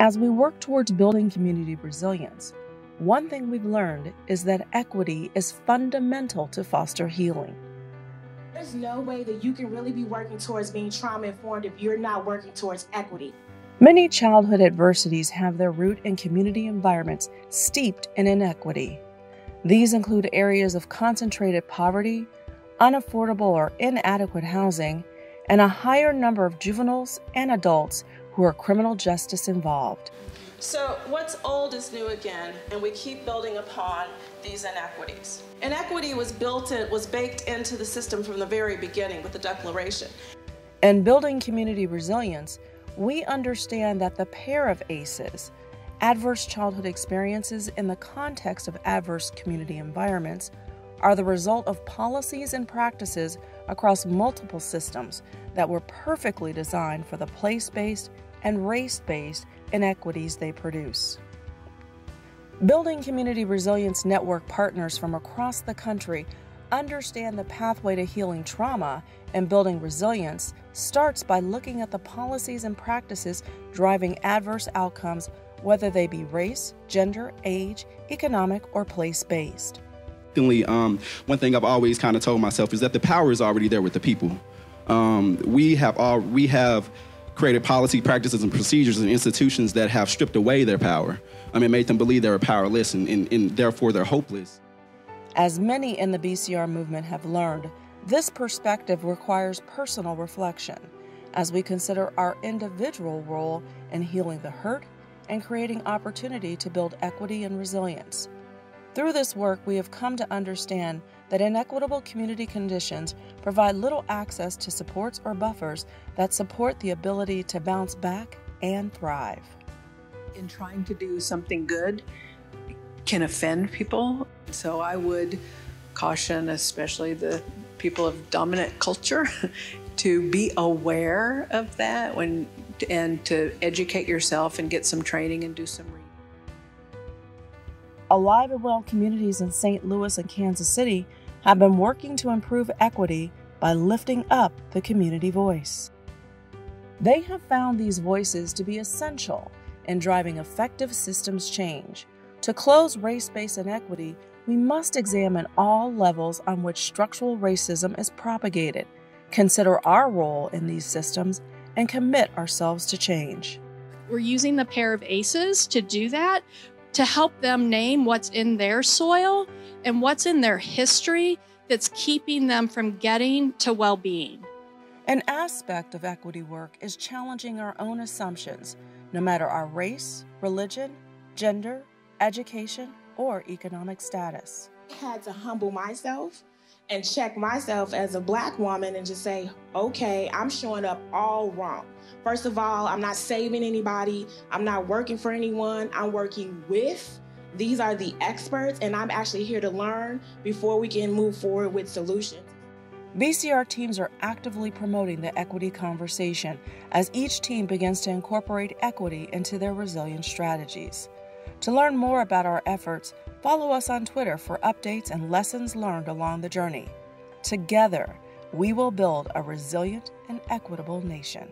As we work towards building community resilience, one thing we've learned is that equity is fundamental to foster healing. There's no way that you can really be working towards being trauma informed if you're not working towards equity. Many childhood adversities have their root in community environments steeped in inequity. These include areas of concentrated poverty, unaffordable or inadequate housing, and a higher number of juveniles and adults who are criminal justice involved. So, what's old is new again, and we keep building upon these inequities. Inequity was built in, was baked into the system from the very beginning with the Declaration. In building community resilience, we understand that the pair of ACEs, adverse childhood experiences in the context of adverse community environments, are the result of policies and practices across multiple systems that were perfectly designed for the place based and race based inequities they produce. Building community resilience network partners from across the country understand the pathway to healing trauma and building resilience starts by looking at the policies and practices driving adverse outcomes, whether they be race, gender, age, economic, or place based. Um, one thing I've always kind of told myself is that the power is already there with the people. Um, we have all we have created policy, practices, and procedures and institutions that have stripped away their power. I mean, made them believe they were powerless and, and, and therefore they're hopeless. As many in the BCR movement have learned, this perspective requires personal reflection as we consider our individual role in healing the hurt and creating opportunity to build equity and resilience. Through this work, we have come to understand that inequitable community conditions provide little access to supports or buffers that support the ability to bounce back and thrive. In trying to do something good can offend people. So I would caution, especially the people of dominant culture, to be aware of that when and to educate yourself and get some training and do some reading. Alive and Well communities in St. Louis and Kansas City have been working to improve equity by lifting up the community voice. They have found these voices to be essential in driving effective systems change. To close race based inequity, we must examine all levels on which structural racism is propagated, consider our role in these systems, and commit ourselves to change. We're using the pair of ACEs to do that to help them name what's in their soil and what's in their history that's keeping them from getting to well being. An aspect of equity work is challenging our own assumptions, no matter our race, religion, gender, education, or economic status. I had to humble myself and check myself as a black woman and just say, okay, I'm showing up all wrong. First of all, I'm not saving anybody, I'm not working for anyone, I'm working with. These are the experts, and I'm actually here to learn before we can move forward with solutions. BCR teams are actively promoting the equity conversation as each team begins to incorporate equity into their resilience strategies. To learn more about our efforts, follow us on Twitter for updates and lessons learned along the journey. Together, we will build a resilient and equitable nation.